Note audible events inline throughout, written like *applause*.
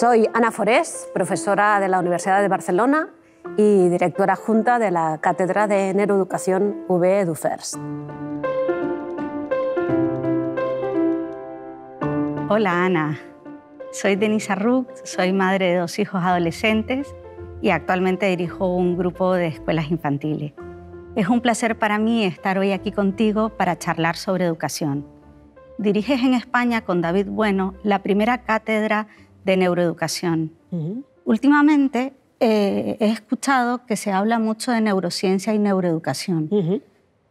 Soy Ana Forés, profesora de la Universidad de Barcelona y directora junta de la Cátedra de Neuroeducación V EduFirst. Hola Ana, soy Denise Arruc, soy madre de dos hijos adolescentes y actualmente dirijo un grupo de escuelas infantiles. Es un placer para mí estar hoy aquí contigo para charlar sobre educación. Diriges en España con David Bueno la primera cátedra de neuroeducación. Últimamente eh, he escuchado que se habla mucho de neurociencia y neuroeducación.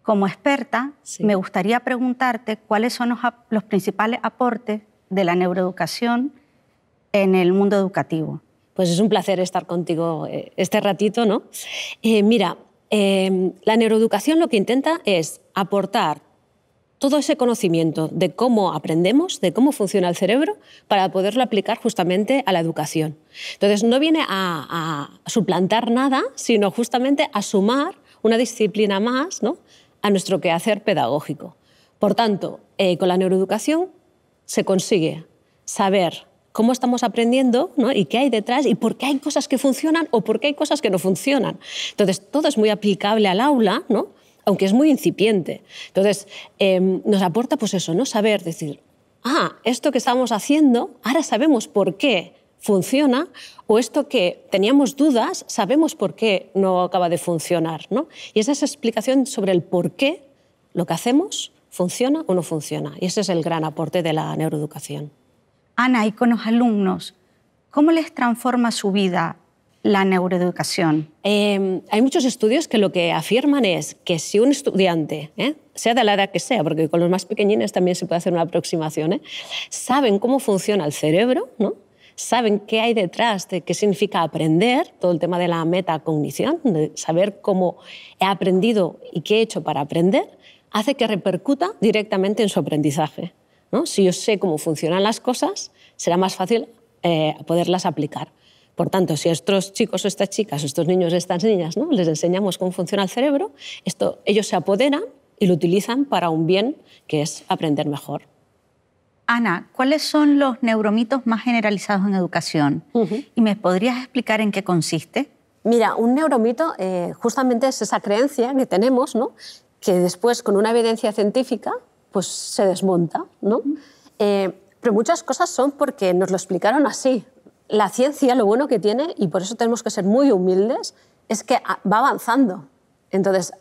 Como experta, me gustaría preguntarte cuáles son los, principales aportes de la neuroeducación en el mundo educativo. Pues es un placer estar contigo eh, este ratito, ¿no? Eh, mira, la neuroeducación lo que intenta es aportar todo ese conocimiento de cómo aprendemos, de cómo funciona el cerebro, para poderlo aplicar justamente a la educación. Entonces, no viene a, suplantar nada, sino justamente a sumar una disciplina más ¿no? a nuestro quehacer pedagógico. Por tanto, eh, con la neuroeducación se consigue saber cómo estamos aprendiendo y qué hay detrás y por qué hay cosas que funcionan o por qué hay cosas que no funcionan. Entonces, todo es muy aplicable al aula, ¿no? Aunque es muy incipiente. Entonces, em, nos aporta pues eso, ¿no? Saber decir, ah, esto que estamos haciendo, ahora sabemos por qué funciona, o esto que teníamos dudas, sabemos por qué no acaba de funcionar. ¿no? Y esa es esa explicación sobre el por qué lo que hacemos funciona o no funciona. Y ese es el gran aporte de la neuroeducación. Ana, y con los alumnos, ¿cómo les transforma su vida la neuroeducación? Em, hay muchos estudios que lo que afirman es que si un estudiante, ¿eh? sea de la edad que sea, porque con los más pequeñines también se puede hacer una aproximación, ¿eh? saben cómo funciona el cerebro, ¿no? saben qué hay detrás de qué significa aprender, todo el tema de la metacognición, de saber cómo he aprendido y qué he hecho para aprender, hace que repercuta directamente en su aprendizaje. ¿no? Si yo sé cómo funcionan las cosas, será más fácil eh, poderlas aplicar. Por tanto, si a estos chicos o estas chicas, estos niños o estas niñas, ¿no? les enseñamos cómo funciona el cerebro, esto, ellos se apoderan y lo utilizan para un bien que es aprender mejor. Ana, ¿cuáles son los neuromitos más generalizados en educación? ¿Y me podrías explicar en qué consiste? Mira, un neuromito eh, justamente es esa creencia que tenemos, ¿no? que después con una evidencia científica pues, se desmonta. ¿no? Eh, pero muchas cosas son porque nos lo explicaron así, la ciencia lo bueno que tiene, y por eso tenemos que ser muy humildes, es que va avanzando. Entonces,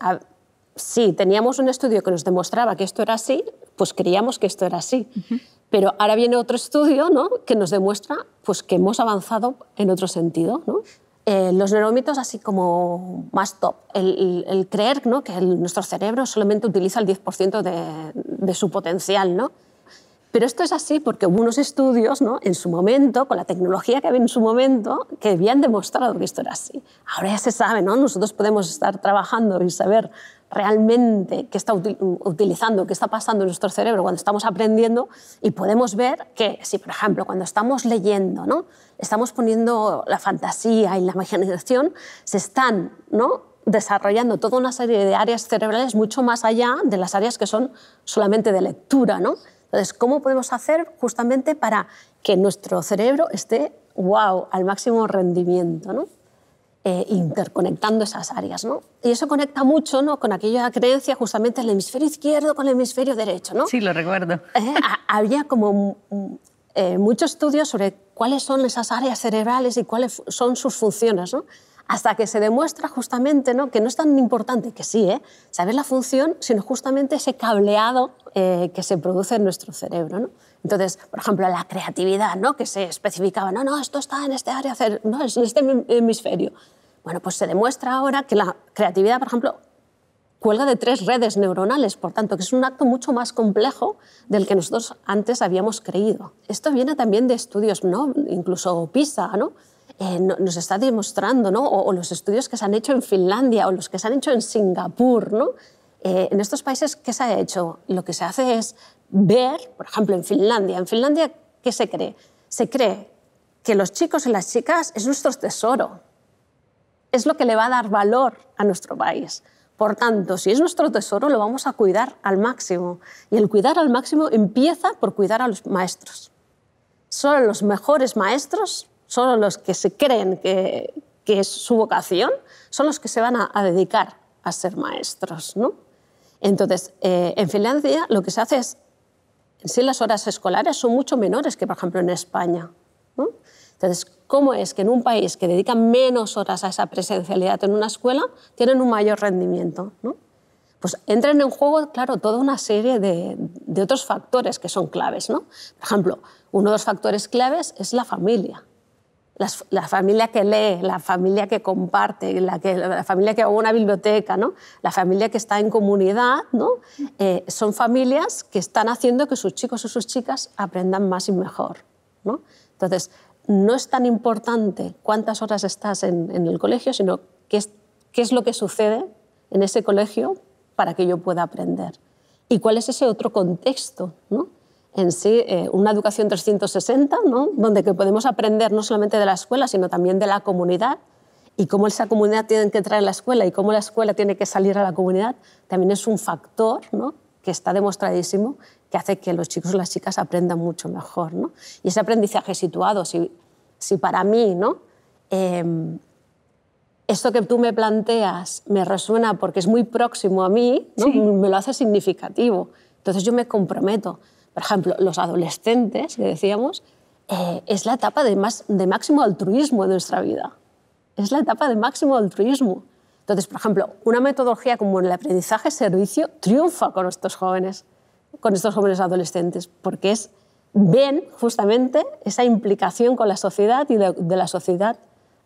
sí, teníamos un estudio que nos demostraba que esto era así, pues creíamos que esto era así. Pero ahora viene otro estudio ¿no? que nos demuestra pues, que hemos avanzado en otro sentido. ¿no? Eh, los neuromitos así como más top, el, creer ¿no? que nuestro cerebro solamente utiliza el 10% de, de, su potencial. ¿no? Pero esto es así porque hubo unos estudios ¿no? en su momento, con la tecnología que había en su momento, que habían demostrado que esto era así. Ahora ya se sabe, ¿no? nosotros podemos estar trabajando y saber realmente qué está utilizando, qué está pasando en nuestro cerebro cuando estamos aprendiendo y podemos ver que si, por ejemplo, cuando estamos leyendo, ¿no? estamos poniendo la fantasía y la imaginación, se están ¿no? desarrollando toda una serie de áreas cerebrales mucho más allá de las áreas que son solamente de lectura. ¿no? Entonces, ¿cómo podemos hacer justamente para que nuestro cerebro esté, wow, al máximo rendimiento, ¿no? Eh, interconectando esas áreas. ¿no? Y eso conecta mucho ¿no? con aquella creencia justamente el hemisferio izquierdo con el hemisferio derecho. ¿no? Sí, lo recuerdo. Eh, había como eh, muchos estudios sobre cuáles son esas áreas cerebrales y cuáles son sus funciones. ¿no? Hasta que se demuestra justamente ¿no? que no es tan importante, que sí, ¿eh? saber la función, sino justamente ese cableado eh, que se produce en nuestro cerebro. Entonces, por ejemplo, la creatividad, ¿no? que se especificaba, no, no, esto está en este área, no, en este hemisferio. Bueno, pues se demuestra ahora que la creatividad, por ejemplo, cuelga de tres redes neuronales, por tanto, que es un acto mucho más complejo del que nosotros antes habíamos creído. Esto viene también de estudios, ¿no? incluso PISA, ¿no? Eh, nos está demostrando, ¿no? o, los estudios que se han hecho en Finlandia o los que se han hecho en Singapur, ¿no? Eh, en estos países, ¿qué se ha hecho? Lo que se hace es ver, por ejemplo, en Finlandia. En Finlandia, ¿qué se cree? Se cree que los chicos y las chicas es nuestro tesoro. Es lo que le va a dar valor a nuestro país. Por tanto, si es nuestro tesoro, lo vamos a cuidar al máximo. Y el cuidar al máximo empieza por cuidar a los maestros. Solo los mejores maestros solo los que se creen que, que es su vocación, son los que se van a, dedicar a ser maestros. ¿no? Entonces, eh, en Finlandia lo que se hace es, en sí las horas escolares son mucho menores que, por ejemplo, en España. ¿no? Entonces, ¿cómo es que en un país que dedica menos horas a esa presencialidad en una escuela, tienen un mayor rendimiento? ¿no? Pues entran en juego, claro, toda una serie de, de otros factores que son claves. ¿no? Por ejemplo, uno de los factores claves es la familia la, familia que lee, la familia que comparte, la, que, la familia que va a una biblioteca, ¿no? la familia que está en comunidad, ¿no? Eh, son familias que están haciendo que sus chicos o sus chicas aprendan más y mejor. ¿no? Entonces, no es tan importante cuántas horas estás en, en el colegio, sino qué es, qué es lo que sucede en ese colegio para que yo pueda aprender. ¿Y cuál es ese otro contexto? ¿no? En sí eh, una educación 360, ¿no? donde que podemos aprender no solamente de la escuela, sino también de la comunidad y cómo esa comunidad tiene que entrar en la escuela y cómo la escuela tiene que salir a la comunidad, también es un factor ¿no? que está demostradísimo que hace que los chicos y las chicas aprendan mucho mejor. ¿no? Y ese aprendizaje situado, si, si para mí ¿no? Em, esto que tú me planteas me resuena porque es muy próximo a mí, ¿no? me lo hace significativo. Entonces yo me comprometo por ejemplo, los adolescentes, que decíamos, eh, es la etapa de, más, de máximo altruismo de nuestra vida. Es la etapa de máximo altruismo. Entonces, por ejemplo, una metodología como el aprendizaje servicio triunfa con estos jóvenes, con estos jóvenes adolescentes, porque es, ven justamente esa implicación con la sociedad y de, la sociedad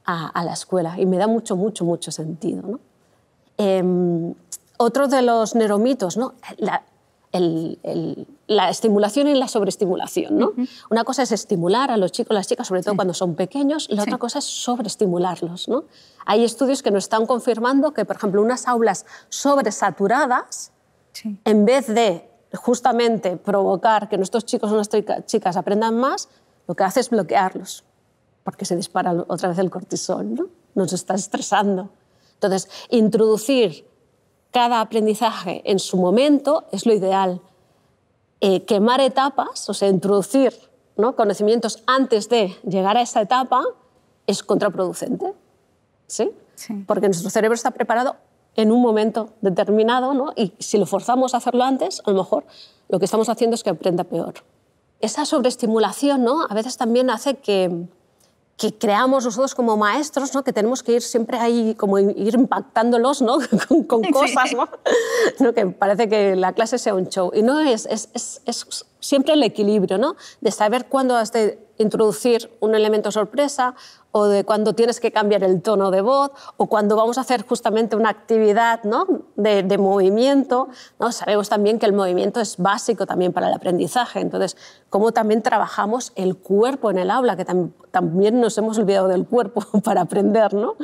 a, la escuela. Y me da mucho, mucho, mucho sentido. ¿no? Em, otro de los neuromitos, ¿no? La, la estimulación y la sobreestimulación. ¿no? Una cosa es estimular a los chicos, las chicas, sobre todo cuando son pequeños, la otra cosa es sobreestimularlos. ¿no? Hay estudios que nos están confirmando que, por ejemplo, unas aulas sobresaturadas, en vez de justamente provocar que nuestros chicos o nuestras chicas aprendan más, lo que hace es bloquearlos, porque se dispara otra vez el cortisol, ¿no? nos está estresando. Entonces, introducir cada aprendizaje en su momento es lo ideal. Eh, quemar etapas, o sea, introducir ¿no? conocimientos antes de llegar a esa etapa, es contraproducente. ¿sí? Porque nuestro cerebro está preparado en un momento determinado ¿no? y si lo forzamos a hacerlo antes, a lo mejor lo que estamos haciendo es que aprenda peor. Esa sobreestimulación ¿no? a veces también hace que, que creamos nosotros como maestros, ¿no? que tenemos que ir siempre ahí, como ir impactándolos ¿no? *laughs* con, cosas, *laughs* ¿no? que parece que la clase sea un show. Y no es, es, es, es siempre el equilibrio, ¿no? de saber cuándo has de introducir un elemento sorpresa o de cuando tienes que cambiar el tono de voz o cuando vamos a hacer justamente una actividad ¿no? de, de, movimiento. ¿no? Sabemos también que el movimiento es básico también para el aprendizaje. Entonces, cómo también trabajamos el cuerpo en el aula, que también nos hemos olvidado del cuerpo *laughs* para aprender. ¿no?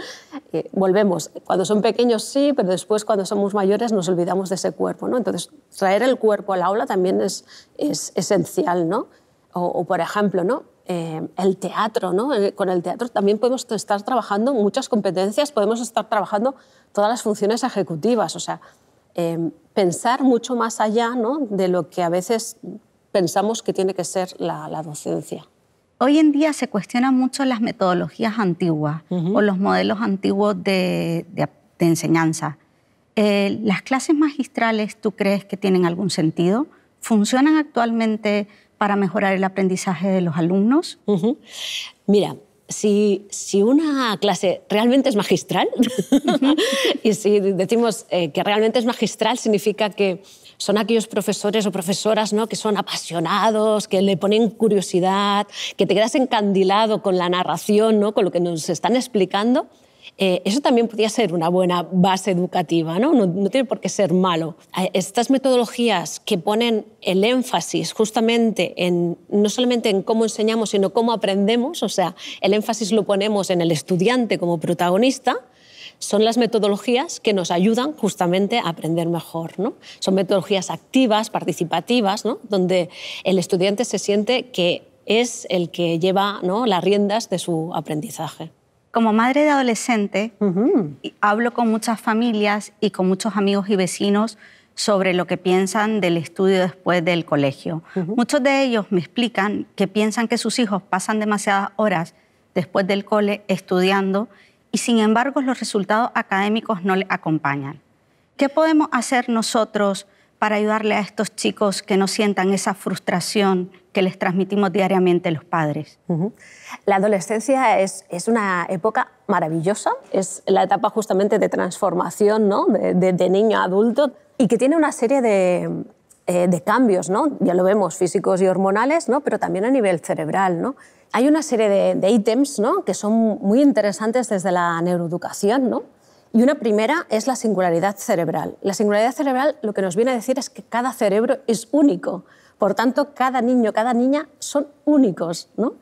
Eh, volvemos, cuando son pequeños sí, pero después cuando somos mayores nos olvidamos de ese cuerpo. ¿no? Entonces, traer el cuerpo al aula también es, es esencial. ¿no? O, o, por ejemplo, ¿no? Eh, el teatro, ¿no? Eh, con el teatro también podemos estar trabajando muchas competencias, podemos estar trabajando todas las funciones ejecutivas, o sea, eh, pensar mucho más allá ¿no? de lo que a veces pensamos que tiene que ser la, docencia. Hoy en día se cuestionan mucho las metodologías antiguas o los modelos antiguos de, de, de enseñanza. ¿Las clases magistrales tú crees que tienen algún sentido? ¿Funcionan actualmente para mejorar el aprendizaje de los alumnos? Mira, si, si, una clase realmente es magistral, *laughs* y si decimos eh, que realmente es magistral, significa que son aquellos profesores o profesoras ¿no? que son apasionados, que le ponen curiosidad, que te quedas encandilado con la narración, ¿no? con lo que nos están explicando, eh, eso también podría ser una buena base educativa, ¿no? ¿no? tiene por qué ser malo. Eh, estas metodologías que ponen el énfasis justamente en, no solamente en cómo enseñamos, sino cómo aprendemos, o sea, el énfasis lo ponemos en el estudiante como protagonista, son las metodologías que nos ayudan justamente a aprender mejor. ¿no? Son metodologías activas, participativas, ¿no? donde el estudiante se siente que es el que lleva ¿no? las riendas de su aprendizaje. Como madre de adolescente, hablo con muchas familias y con muchos amigos y vecinos sobre lo que piensan del estudio después del colegio. Muchos de ellos me explican que piensan que sus hijos pasan demasiadas horas después del cole estudiando y sin embargo los resultados académicos no le acompañan. ¿Qué podemos hacer nosotros para ayudarle a estos chicos que no sientan esa frustración que les transmitimos diariamente los padres? La adolescencia es, es, una época maravillosa, es la etapa justamente de transformación ¿no? de, niño a adulto y que tiene una serie de, eh, de cambios, ¿no? ya lo vemos, físicos y hormonales, ¿no? pero también a nivel cerebral. ¿no? Hay una serie de, de ítems ¿no? que son muy interesantes desde la neuroeducación. ¿no? Y una primera es la singularidad cerebral. La singularidad cerebral lo que nos viene a decir es que cada cerebro es único. Por tanto, cada niño, cada niña son únicos. ¿no?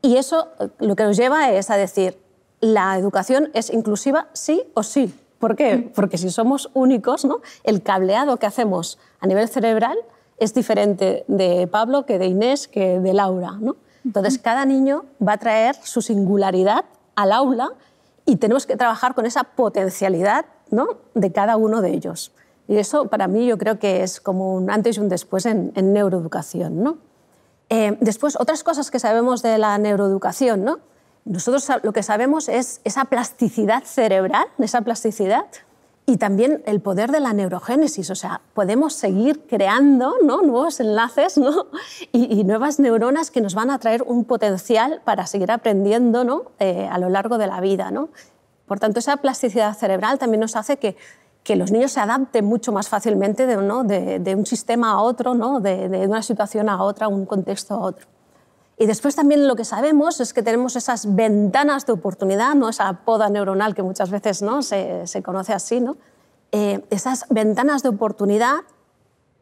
Y eso lo que nos lleva es a decir, la educación es inclusiva sí o sí. ¿Por qué? Mm. Porque si somos únicos, ¿no? el cableado que hacemos a nivel cerebral es diferente de Pablo que de Inés que de Laura. ¿no? Entonces, cada niño va a traer su singularidad al aula y tenemos que trabajar con esa potencialidad ¿no? de cada uno de ellos. Y eso para mí yo creo que es como un antes y un después en, neuroeducación. ¿no? Eh, después, otras cosas que sabemos de la neuroeducación. ¿no? Nosotros lo que sabemos es esa plasticidad cerebral, esa plasticidad y también el poder de la neurogénesis, o sea, podemos seguir creando ¿no? nuevos enlaces ¿no? y, nuevas neuronas que nos van a traer un potencial para seguir aprendiendo ¿no? Eh, a lo largo de la vida. Por tanto, esa plasticidad cerebral también nos hace que, que los niños se adapten mucho más fácilmente de, de, de un sistema a otro, de, de una situación a otra, un contexto a otro. Y después también lo que sabemos es que tenemos esas ventanas de oportunidad, ¿no? esa poda neuronal que muchas veces ¿no? se, se conoce así, ¿no? Eh, esas ventanas de oportunidad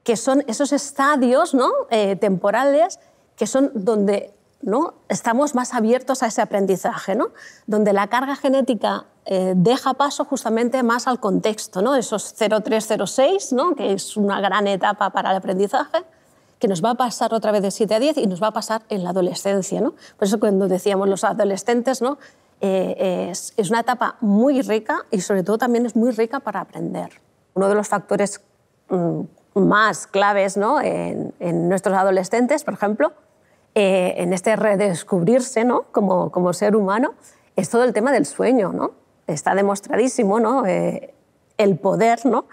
que son esos estadios ¿no? Eh, temporales que son donde ¿no? estamos más abiertos a ese aprendizaje, ¿no? donde la carga genética eh, deja paso justamente más al contexto, ¿no? esos 0306, ¿no? que es una gran etapa para el aprendizaje, que nos va a pasar otra vez de 7 a 10 y nos va a pasar en la adolescencia. ¿no? Por eso cuando decíamos los adolescentes, ¿no? Eh, es, es, una etapa muy rica y sobre todo también es muy rica para aprender. Uno de los factores mm, más claves ¿no? en, en, nuestros adolescentes, por ejemplo, eh, en este redescubrirse ¿no? como, como, ser humano, es todo el tema del sueño. ¿no? Está demostradísimo ¿no? Eh, el poder ¿no?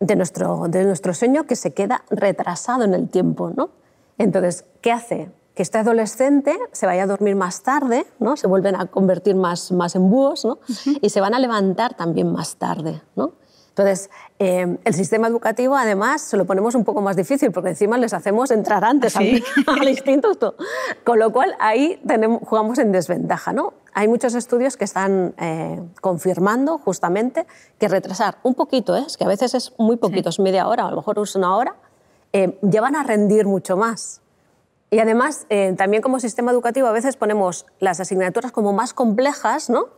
De, nuestro, de nuestro sueño que se queda retrasado en el tiempo. ¿no? Entonces, ¿qué hace? Que este adolescente se vaya a dormir más tarde, ¿no? se vuelven a convertir más, más en búhos ¿no? y se van a levantar también más tarde. ¿no? Entonces, eh, el sistema educativo, además, se lo ponemos un poco más difícil, porque encima les hacemos entrar antes al, *laughs* al, instituto. Con lo cual, ahí tenemos, jugamos en desventaja. ¿no? Hay muchos estudios que están eh, confirmando justamente que retrasar un poquito, ¿eh? es que a veces es muy poquito, es media hora, a lo mejor es una hora, eh, llevan a rendir mucho más. Y además, eh, también como sistema educativo, a veces ponemos las asignaturas como más complejas, ¿no?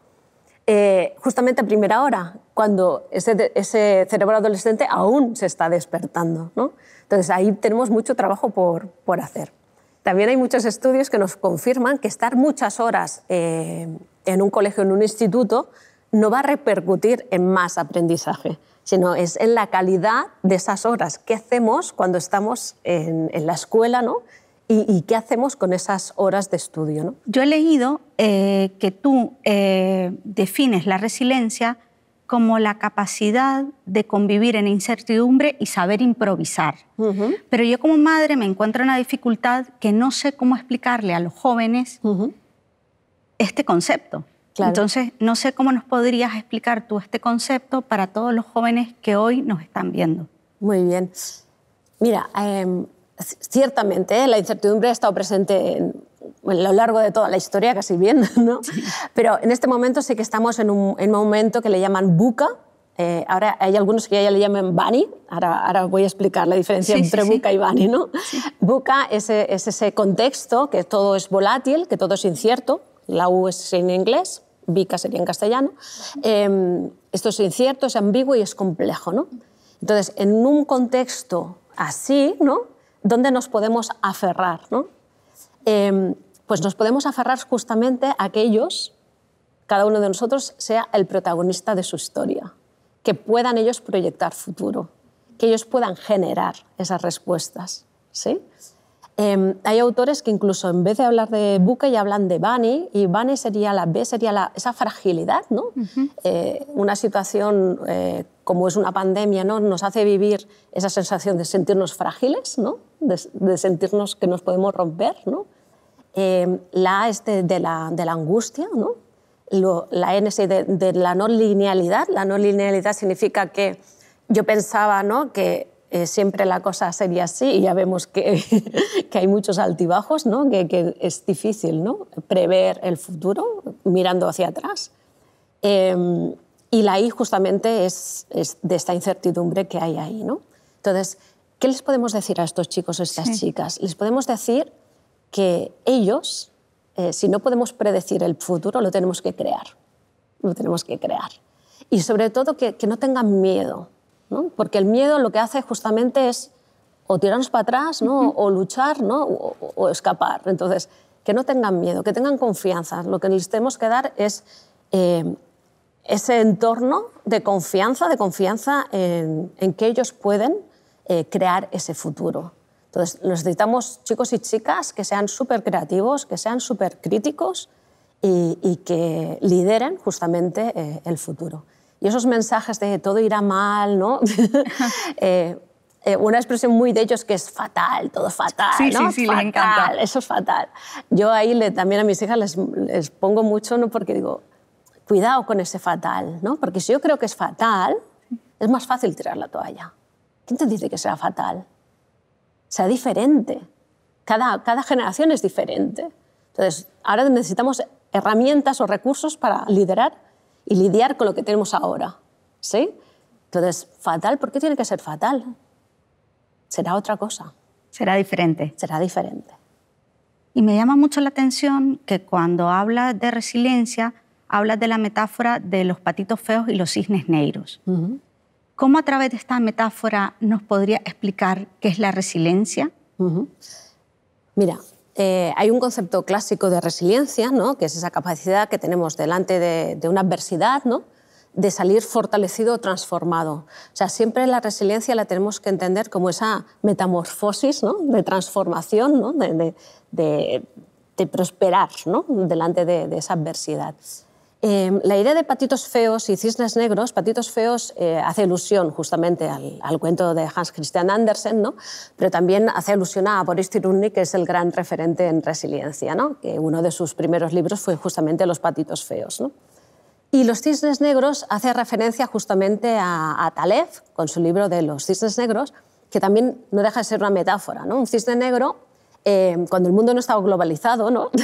Eh, justamente a primera hora, cuando ese, cerebro adolescente aún se está despertando. ¿no? Entonces ahí tenemos mucho trabajo por, por, hacer. También hay muchos estudios que nos confirman que estar muchas horas eh, en un colegio, en un instituto, no va a repercutir en más aprendizaje, sino es en la calidad de esas horas. ¿Qué hacemos cuando estamos en, en la escuela? ¿no? ¿Y, qué hacemos con esas horas de estudio? ¿no? Yo he leído eh, que tú eh, defines la resiliencia como la capacidad de convivir en incertidumbre y saber improvisar. Pero yo como madre me encuentro en una dificultad que no sé cómo explicarle a los jóvenes este concepto. Entonces, no sé cómo nos podrías explicar tú este concepto para todos los jóvenes que hoy nos están viendo. Muy bien. Mira, em, ciertamente la incertidumbre ha estado presente en, a lo largo de toda la historia, casi bien, *laughs* ¿no? Pero en este momento sí que estamos en un, momento que le llaman buca. Eh, ahora hay algunos que ya le llaman bani. Ahora, ahora voy a explicar la diferencia entre buca y bani. ¿no? Buca es, es, ese contexto que todo es volátil, que todo es incierto. La U es en inglés, bica sería en castellano. Eh, esto es incierto, es ambiguo y es complejo. ¿no? Entonces, en un contexto así, ¿no? ¿Dónde nos podemos aferrar? ¿no? Em, pues nos podemos aferrar justamente a que ellos, cada uno de nosotros, sea el protagonista de su historia, que puedan ellos proyectar futuro, que ellos puedan generar esas respuestas. ¿sí? Em, hay autores que incluso en vez de hablar de buque ya hablan de Bani, y Bani sería la B, sería la, esa fragilidad, ¿no? Eh, una situación eh, como es una pandemia, ¿no? Nos hace vivir esa sensación de sentirnos frágiles, ¿no? De, sentirnos que nos podemos romper, ¿no? Em, la A es de, la, de, la, angustia, ¿no? la N es de, de la no linealidad. La no linealidad significa que yo pensaba ¿no? que eh, siempre la cosa sería así y ya vemos que, *laughs* que hay muchos altibajos, ¿no? que, que, es difícil ¿no? prever el futuro mirando hacia atrás. Em, y la I justamente es, es, de esta incertidumbre que hay ahí. ¿no? Entonces, ¿qué les podemos decir a estos chicos o estas chicas? Les podemos decir que ellos, eh, si no podemos predecir el futuro, lo tenemos que crear. Lo tenemos que crear. Y sobre todo que, que no tengan miedo porque el miedo lo que hace justamente es o tirarnos para atrás ¿no? o luchar ¿no? o, escapar. Entonces, que no tengan miedo, que tengan confianza. Lo que les tenemos que dar es eh, ese entorno de confianza, de confianza en, que ellos pueden eh, crear ese futuro. Entonces, necesitamos chicos y chicas que sean súper creativos, que sean súper críticos y, que lideren justamente eh, el futuro. Y esos mensajes de todo irá mal, ¿no? *laughs* *laughs* Eh, eh, una expresión muy de ellos que es fatal, todo fatal, sí, ¿no? Sí, sí, les encanta. Eso es fatal. Yo ahí le, también a mis hijas les, les, pongo mucho, ¿no? Porque digo, cuidado con ese fatal, ¿no? Porque si yo creo que es fatal, es más fácil tirar la toalla. ¿Quién te dice que sea fatal? Sea diferente. Cada, cada generación es diferente. Entonces, ahora necesitamos herramientas o recursos para liderar y lidiar con lo que tenemos ahora. ¿Sí? Entonces, fatal, ¿por qué tiene que ser fatal? Será otra cosa. Será diferente. Será diferente. Y me llama mucho la atención que cuando habla de resiliencia, habla de la metáfora de los patitos feos y los cisnes negros. ¿Cómo a través de esta metáfora nos podría explicar qué es la resiliencia? Mira, eh, hay un concepto clásico de resiliencia, ¿no? que es esa capacidad que tenemos delante de, una adversidad, ¿no? de salir fortalecido o transformado. O sea, siempre la resiliencia la tenemos que entender como esa metamorfosis ¿no? de transformación, de, de, de, prosperar delante de, esa adversidad. Em, la idea de patitos feos y cisnes negros, patitos feos eh, hace alusión justamente al, cuento de Hans Christian Andersen, ¿no? pero también hace alusión a Boris Cyrulnik, que es el gran referente en resiliencia, ¿no? que uno de sus primeros libros fue justamente Los patitos feos. ¿no? Y los cisnes negros hace referencia justamente a, a Taleb, con su libro de los cisnes negros, que también no deja de ser una metáfora. ¿no? Un cisne negro eh, cuando el mundo no estaba globalizado, ¿no? *laughs*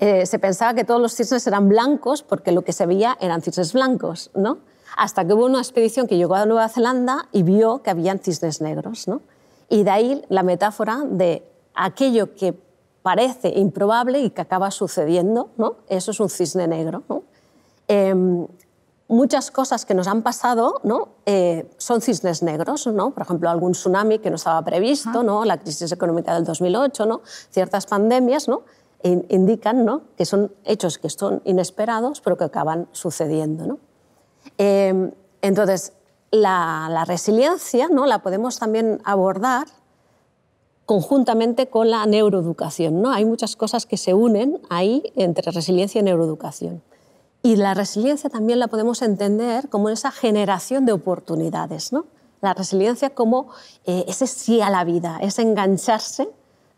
Eh, se pensaba que todos los cisnes eran blancos porque lo que se veía eran cisnes blancos, ¿no? hasta que hubo una expedición que llegó a Nueva Zelanda y vio que habían cisnes negros. ¿no? Y de ahí la metáfora de aquello que parece improbable y que acaba sucediendo, ¿no? eso es un cisne negro. ¿no? Em, muchas cosas que nos han pasado ¿no? Eh, son cisnes negros, ¿no? por ejemplo, algún tsunami que no estaba previsto, ¿no? la crisis económica del 2008, ¿no? ciertas pandemias ¿no? indican ¿no? que son hechos que son inesperados, pero que acaban sucediendo. ¿no? Em, entonces, la, la, resiliencia ¿no? la podemos también abordar conjuntamente con la neuroeducación. ¿no? Hay muchas cosas que se unen ahí entre resiliencia y neuroeducación. Y la resiliencia también la podemos entender como esa generación de oportunidades. ¿no? La resiliencia como eh, ese sí a la vida, ese engancharse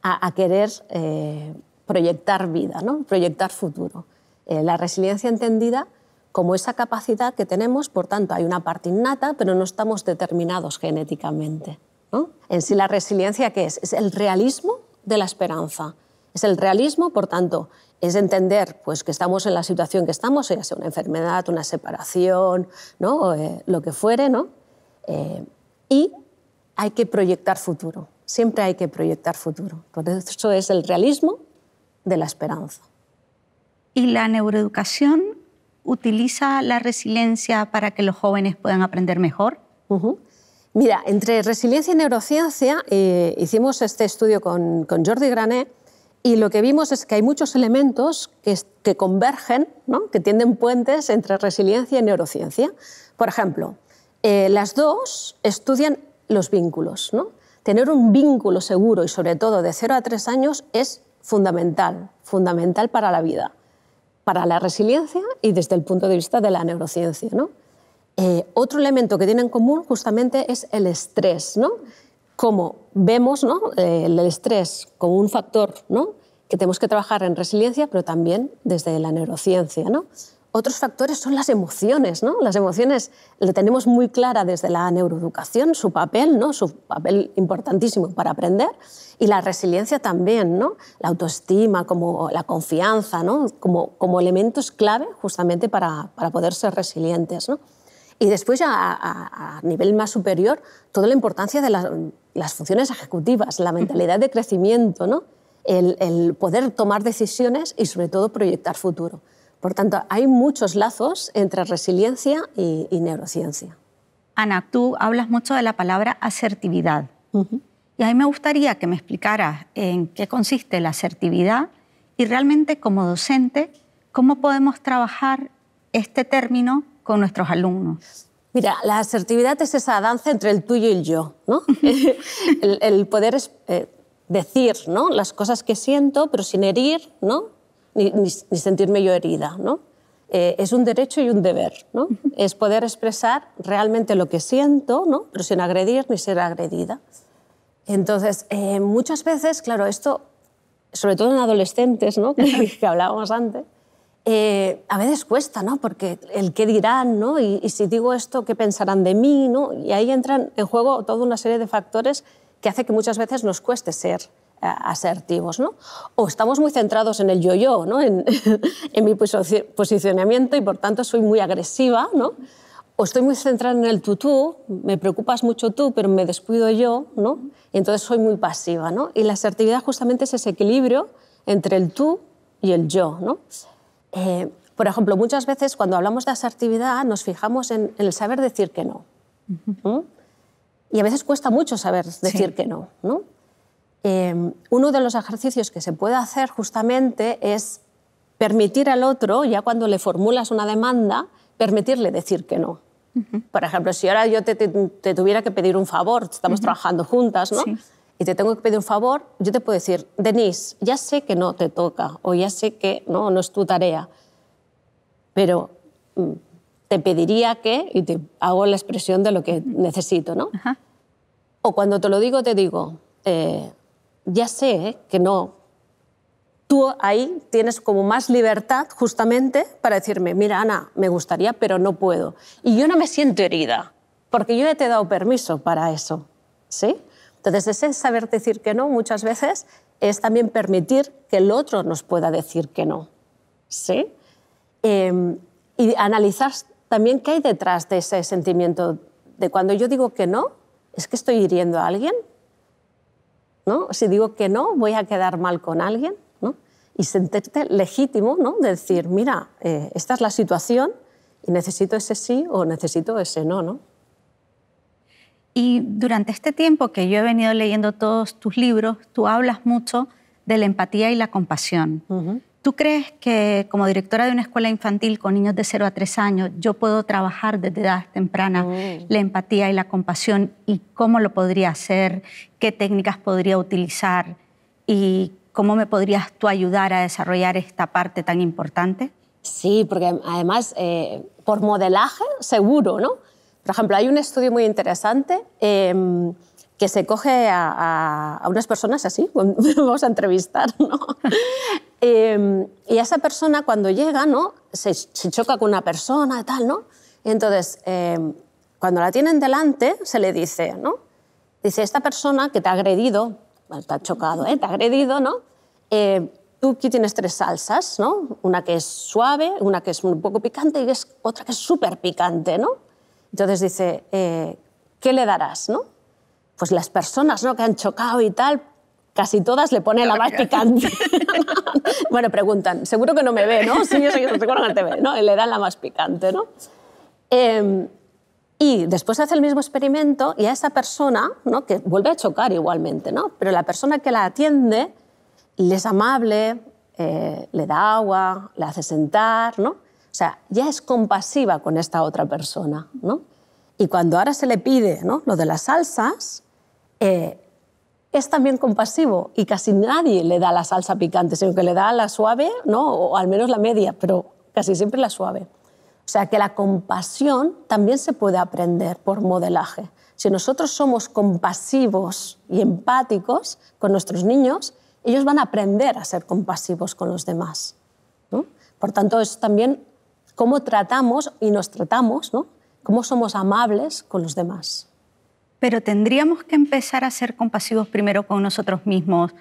a, querer eh, proyectar vida, ¿no? proyectar futuro. Eh, la resiliencia entendida como esa capacidad que tenemos, por tanto, hay una parte innata, pero no estamos determinados genéticamente. ¿no? En sí, la resiliencia, ¿qué es? Es el realismo de la esperanza. Es el realismo, por tanto, es entender pues, que estamos en la situación que estamos, ya sea una enfermedad, una separación, ¿no? Eh, lo que fuere, ¿no? Eh, y hay que proyectar futuro, siempre hay que proyectar futuro. Por eso es el realismo de la esperanza. ¿Y la neuroeducación utiliza la resiliencia para que los jóvenes puedan aprender mejor? Mira, entre resiliencia y neurociencia eh, hicimos este estudio con, con Jordi Granet y lo que vimos es que hay muchos elementos que, convergen, ¿no? que tienden puentes entre resiliencia y neurociencia. Por ejemplo, eh, las dos estudian los vínculos. ¿no? tener un vínculo seguro y sobre todo de 0 a 3 años es fundamental, fundamental para la vida, para la resiliencia y desde el punto de vista de la neurociencia. ¿no? Eh, otro elemento que tienen en común justamente es el estrés, ¿no? Como vemos ¿no? El estrés como un factor ¿no? que tenemos que trabajar en resiliencia, pero también desde la neurociencia. ¿no? Otros factores son las emociones. ¿no? Las emociones le tenemos muy clara desde la neuroeducación, su papel, ¿no? su papel importantísimo para aprender, y la resiliencia también, ¿no? la autoestima, como la confianza, ¿no? como, como elementos clave justamente para, para poder ser resilientes. ¿no? Y después ya a, nivel más superior, toda la importancia de las funciones ejecutivas, la mentalidad de crecimiento, ¿no? el, poder tomar decisiones y sobre todo proyectar futuro. Por tanto, hay muchos lazos entre resiliencia y, neurociencia. Ana, tú hablas mucho de la palabra asertividad. Y a mí me gustaría que me explicaras en qué consiste la asertividad y realmente como docente, cómo podemos trabajar este término con nuestros alumnos? Mira, la asertividad es esa danza entre el tuyo y el yo, ¿no? *laughs* el, poder eh, decir ¿no? las cosas que siento, pero sin herir, ¿no? ni, sentirme yo herida. ¿no? Eh, es un derecho y un deber. ¿no? *laughs* Es poder expresar realmente lo que siento, ¿no? pero sin agredir ni ser agredida. Entonces, eh, muchas veces, claro, esto, sobre todo en adolescentes, ¿no? *laughs* que hablábamos antes, eh, a veces cuesta, ¿no? Porque el qué dirán, ¿no? Y, si digo esto, ¿qué pensarán de mí, ¿no? Y ahí entran en juego toda una serie de factores que hace que muchas veces nos cueste ser eh, asertivos, ¿no? O estamos muy centrados en el yo-yo, ¿no? En, *laughs* en, mi posicionamiento y por tanto soy muy agresiva, ¿no? O estoy muy centrada en el tú-tú, me preocupas mucho tú, pero me descuido yo, ¿no? Y entonces soy muy pasiva, ¿no? Y la asertividad justamente es ese equilibrio entre el tú y el yo, ¿no? Eh, por ejemplo, muchas veces cuando hablamos de asertividad nos fijamos en, el saber decir que no. Y a veces cuesta mucho saber decir que no. Em, uno de los ejercicios que se puede hacer justamente es permitir al otro, ya cuando le formulas una demanda, permitirle decir que no. Por ejemplo, si ahora yo te, tuviera que pedir un favor, estamos trabajando juntas, ¿no? Y te tengo que pedir un favor, yo te puedo decir, Denise, ya sé que no te toca o ya sé que no, no es tu tarea, pero mm, te pediría que, y te hago la expresión de lo que necesito, ¿no? O cuando te lo digo, te digo, eh, ya sé que no. Tú ahí tienes como más libertad justamente para decirme, mira, Ana, me gustaría, pero no puedo. Y yo no me siento herida, porque yo ya te he dado permiso para eso, ¿sí? Entonces, ese saber decir que no muchas veces es también permitir que el otro nos pueda decir que no. ¿sí? Em, y analizar también qué hay detrás de ese sentimiento de cuando yo digo que no, es que estoy hiriendo a alguien. ¿no? Si digo que no, voy a quedar mal con alguien. ¿no? Y sentirte legítimo ¿no? de decir, mira, eh, esta es la situación y necesito ese sí o necesito ese no. ¿no? Y durante este tiempo que yo he venido leyendo todos tus libros, tú hablas mucho de la empatía y la compasión. ¿Tú crees que como directora de una escuela infantil con niños de 0 a 3 años, yo puedo trabajar desde edad temprana mm. la empatía y la compasión y cómo lo podría hacer, qué técnicas podría utilizar y cómo me podrías tú ayudar a desarrollar esta parte tan importante? Sí, porque además eh, por modelaje seguro, ¿no? Por ejemplo, hay un estudio muy interesante em, que se coge a, unas personas así, *laughs* vamos a entrevistar, ¿no? *laughs* Em, y esa persona cuando llega, ¿no? Se, choca con una persona y tal, ¿no? Y entonces, em, cuando la tienen delante, se le dice, ¿no? Dice, esta persona que te ha agredido, te ha chocado, ¿eh? te ha agredido, ¿no? Eh, tú aquí tienes tres salsas, ¿no? Una que es suave, una que es un poco picante y es otra que es súper picante, ¿no? Entonces dice, eh, ¿qué le darás? ¿no? Pues las personas ¿no? que han chocado y tal, casi todas le ponen la más picante. *laughs* bueno, preguntan, seguro que no me ve, ¿no? Sí, yo seguro que te ve, ¿no? Y le dan la más picante, ¿no? Em, y después hace el mismo experimento y a esa persona, ¿no? que vuelve a chocar igualmente, ¿no? pero la persona que la atiende le es amable, eh, le da agua, le hace sentar, ¿no? O sea, ya es compasiva con esta otra persona, ¿no? Y cuando ahora se le pide ¿no? lo de las salsas, eh, es también compasivo y casi nadie le da la salsa picante, sino que le da la suave, ¿no? o al menos la media, pero casi siempre la suave. O sea que la compasión también se puede aprender por modelaje. Si nosotros somos compasivos y empáticos con nuestros niños, ellos van a aprender a ser compasivos con los demás. Por tanto, es también cómo tratamos y nos tratamos, ¿no? cómo somos amables con los demás. Pero tendríamos que empezar a ser compasivos primero con nosotros mismos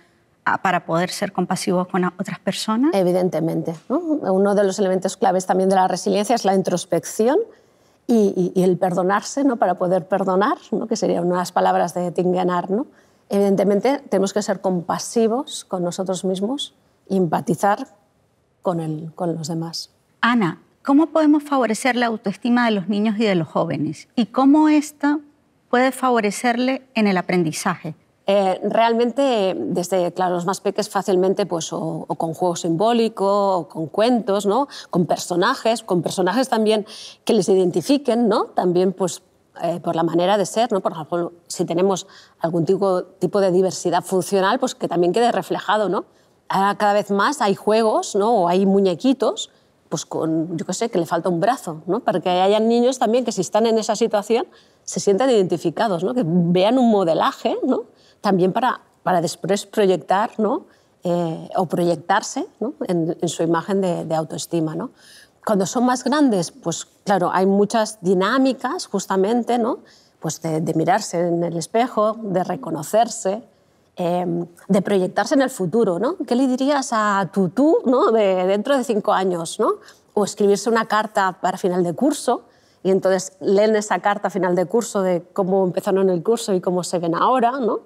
para poder ser compasivos con otras personas. Evidentemente. Uno de los elementos claves también de la resiliencia es la introspección y, el perdonarse, ¿no? para poder perdonar, ¿no? que serían unas palabras de Tingenar. ¿no? Evidentemente tenemos que ser compasivos con nosotros mismos y empatizar con, el, con los demás. Ana, ¿cómo podemos favorecer la autoestima de los niños y de los jóvenes? ¿Y cómo esta puede favorecerle en el aprendizaje? Eh, realmente, desde claro, los más pequeños fácilmente, pues, o, con juego simbólico, o con cuentos, ¿no? con personajes, con personajes también que les identifiquen, ¿no? también pues, eh, por la manera de ser, ¿no? por ejemplo, si tenemos algún tipo, tipo de diversidad funcional, pues que también quede reflejado. ¿no? Ahora cada vez más hay juegos ¿no? o hay muñequitos pues con, yo qué sé, que le falta un brazo, ¿no? para que haya niños también que si están en esa situación se sientan identificados, ¿no? que vean un modelaje ¿no? también para, para después proyectar ¿no? Eh, o proyectarse ¿no? en, su imagen de, de autoestima. ¿no? Cuando son más grandes, pues claro, hay muchas dinámicas justamente ¿no? pues de, de mirarse en el espejo, de reconocerse, Em, de proyectarse en el futuro. ¿no? ¿Qué le dirías a tu tú ¿no? de dentro de cinco años? ¿no? O escribirse una carta para final de curso y entonces leen esa carta a final de curso de cómo empezaron el curso y cómo se ven ahora. ¿no?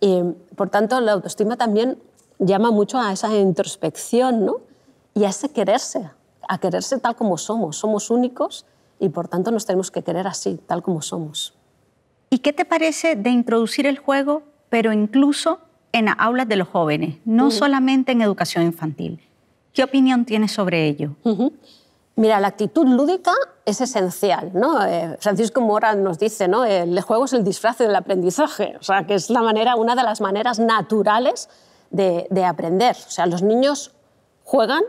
Y, por tanto, la autoestima también llama mucho a esa introspección ¿no? y a ese quererse, a quererse tal como somos. Somos únicos y por tanto nos tenemos que querer así, tal como somos. ¿Y qué te parece de introducir el juego pero incluso en aulas de los jóvenes, no solamente en educación infantil. ¿Qué opinión tienes sobre ello? Mira, la actitud lúdica es esencial. ¿no? Eh, Francisco Mora nos dice, ¿no? el juego es el disfraz del aprendizaje, o sea, que es la manera, una de las maneras naturales de, de aprender. O sea, los niños juegan,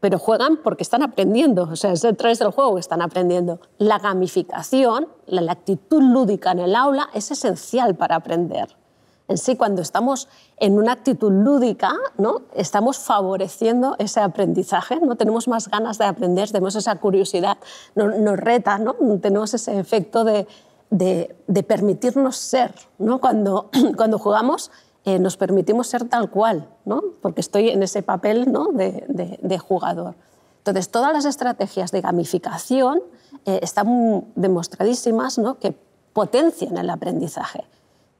pero juegan porque están aprendiendo, o sea, es a través del juego que están aprendiendo. La gamificación, la actitud lúdica en el aula es esencial para aprender en sí, cuando estamos en una actitud lúdica, ¿no? estamos favoreciendo ese aprendizaje, ¿no? tenemos más ganas de aprender, tenemos esa curiosidad, nos, nos reta, ¿no? tenemos ese efecto de, de, permitirnos ser. ¿no? Cuando, *clears throat* cuando jugamos eh, nos permitimos ser tal cual, ¿no? porque estoy en ese papel ¿no? de, de, jugador. Entonces, todas las estrategias de gamificación eh, están demostradísimas ¿no? que potencian el aprendizaje.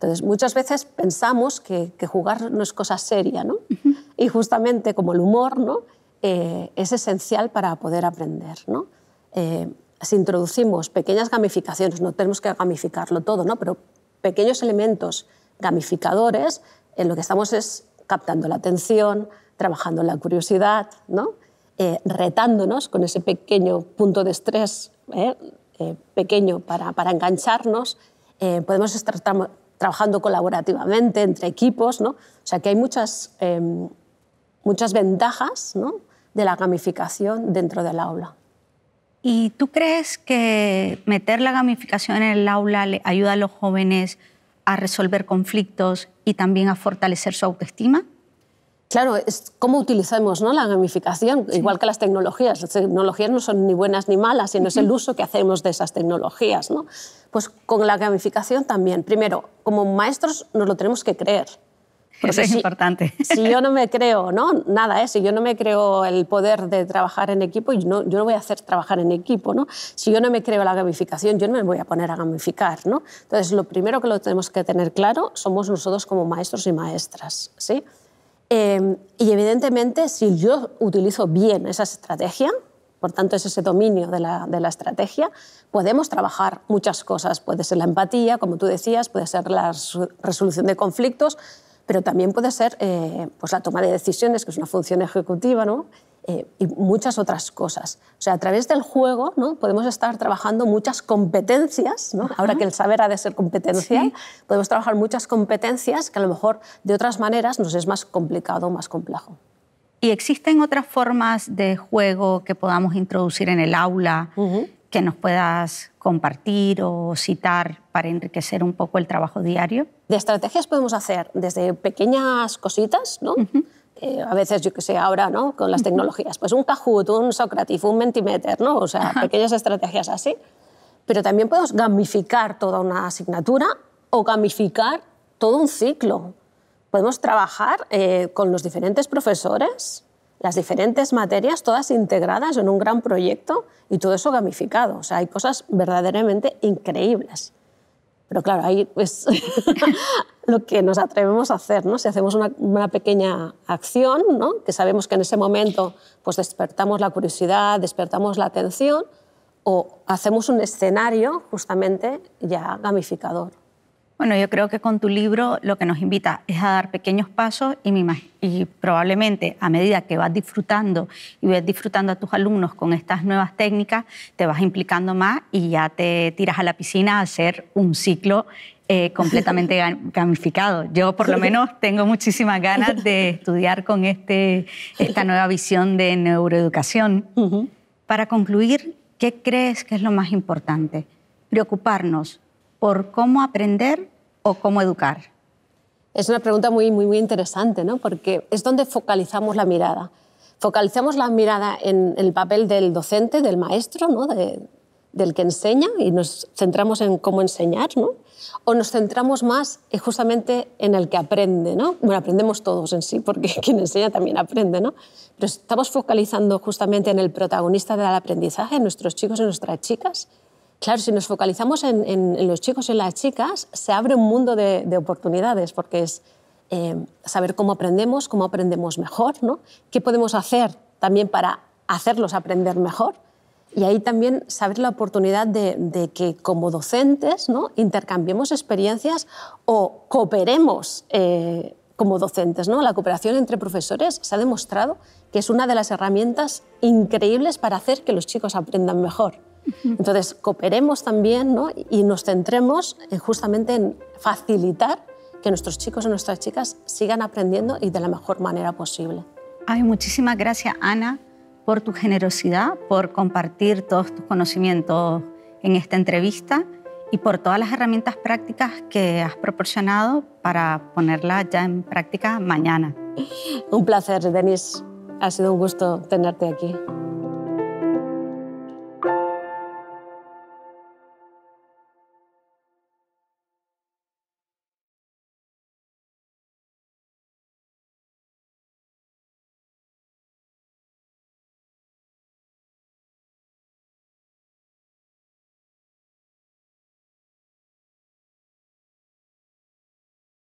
Entonces, muchas veces pensamos que, jugar no es cosa seria, ¿no? Y justamente como el humor, ¿no? Eh, es esencial para poder aprender, ¿no? Eh, si introducimos pequeñas gamificaciones, no tenemos que gamificarlo todo, ¿no? Pero pequeños elementos gamificadores, en lo que estamos es captando la atención, trabajando la curiosidad, ¿no? Eh, retándonos con ese pequeño punto de estrés pequeño para, para engancharnos, podemos estar trabajando colaborativamente entre equipos. ¿no? O sea que hay muchas, em, muchas ventajas de la gamificación dentro del aula. ¿Y tú crees que meter la gamificación en el aula ayuda a los jóvenes a resolver conflictos y también a fortalecer su autoestima? Claro, es cómo utilizamos ¿no? la gamificación, igual que las tecnologías. Las tecnologías no son ni buenas ni malas, sino es el uso que hacemos de esas tecnologías. ¿no? Pues con la gamificación también. Primero, como maestros nos lo tenemos que creer. Eso es importante. Si yo no me creo, ¿no? nada, ¿eh? si yo no me creo el poder de trabajar en equipo, yo no, yo no voy a hacer trabajar en equipo. ¿no? Si yo no me creo la gamificación, yo no me voy a poner a gamificar. ¿no? Entonces, lo primero que lo tenemos que tener claro somos nosotros como maestros y maestras. ¿sí? Em, y evidentemente, si yo utilizo bien esa estrategia, por tanto es ese dominio de la, de la, estrategia, podemos trabajar muchas cosas. Puede ser la empatía, como tú decías, puede ser la resolución de conflictos, pero también puede ser eh, pues la toma de decisiones, que es una función ejecutiva, ¿no? Eh, y muchas otras cosas. O sea, a través del juego ¿no? podemos estar trabajando muchas competencias, ¿no? ahora que el saber ha de ser competencia, podemos trabajar muchas competencias que a lo mejor de otras maneras nos es más complicado, más complejo. ¿Y existen otras formas de juego que podamos introducir en el aula que nos puedas compartir o citar para enriquecer un poco el trabajo diario? De estrategias podemos hacer desde pequeñas cositas, ¿no? Eh, a veces, yo que sé, ahora, ¿no? Con las tecnologías, pues un Kahoot, un Socrative, un Mentimeter, ¿no? O sea, pequeñas estrategias así. Pero también podemos gamificar toda una asignatura o gamificar todo un ciclo. Podemos trabajar eh, con los diferentes profesores, las diferentes materias, todas integradas en un gran proyecto y todo eso gamificado. O sea, hay cosas verdaderamente increíbles. Pero claro, ahí es *laughs* lo que nos atrevemos a hacer, ¿no? Si hacemos una, pequeña acción, ¿no? Que sabemos que en ese momento pues despertamos la curiosidad, despertamos la atención, o hacemos un escenario justamente ya gamificador. Bueno, yo creo que con tu libro lo que nos invita es a dar pequeños pasos y, y, probablemente a medida que vas disfrutando y vas disfrutando a tus alumnos con estas nuevas técnicas, te vas implicando más y ya te tiras a la piscina a hacer un ciclo eh, completamente *laughs* gamificado. Yo por lo menos tengo muchísimas ganas de *laughs* estudiar con este, esta nueva visión de neuroeducación. Para concluir, ¿qué crees que es lo más importante? Preocuparnos por cómo aprender o cómo educar? Es una pregunta muy, muy, muy interesante, ¿no? porque es donde focalizamos la mirada. Focalizamos la mirada en el papel del docente, del maestro, ¿no? del que enseña y nos centramos en cómo enseñar, ¿no? o nos centramos más justamente en el que aprende. ¿no? Bueno, aprendemos todos en sí, porque *laughs* quien enseña también aprende, ¿no? pero estamos focalizando justamente en el protagonista del aprendizaje, en nuestros chicos y nuestras chicas, Claro, si nos focalizamos en, los chicos y en las chicas, se abre un mundo de, oportunidades, porque es eh, saber cómo aprendemos, cómo aprendemos mejor, ¿no? qué podemos hacer también para hacerlos aprender mejor. Y ahí también saber la oportunidad de, que como docentes ¿no? intercambiemos experiencias o cooperemos eh, como docentes. ¿no? La cooperación entre profesores se ha demostrado que es una de las herramientas increíbles para hacer que los chicos aprendan mejor. Entonces, cooperemos también ¿no? y nos centremos justamente en facilitar que nuestros chicos y nuestras chicas sigan aprendiendo y de la mejor manera posible. Ay, muchísimas gracias, Ana, por tu generosidad, por compartir todos tus conocimientos en esta entrevista y por todas las herramientas prácticas que has proporcionado para ponerlas ya en práctica mañana. Un placer, Denis. Ha sido un gusto tenerte aquí.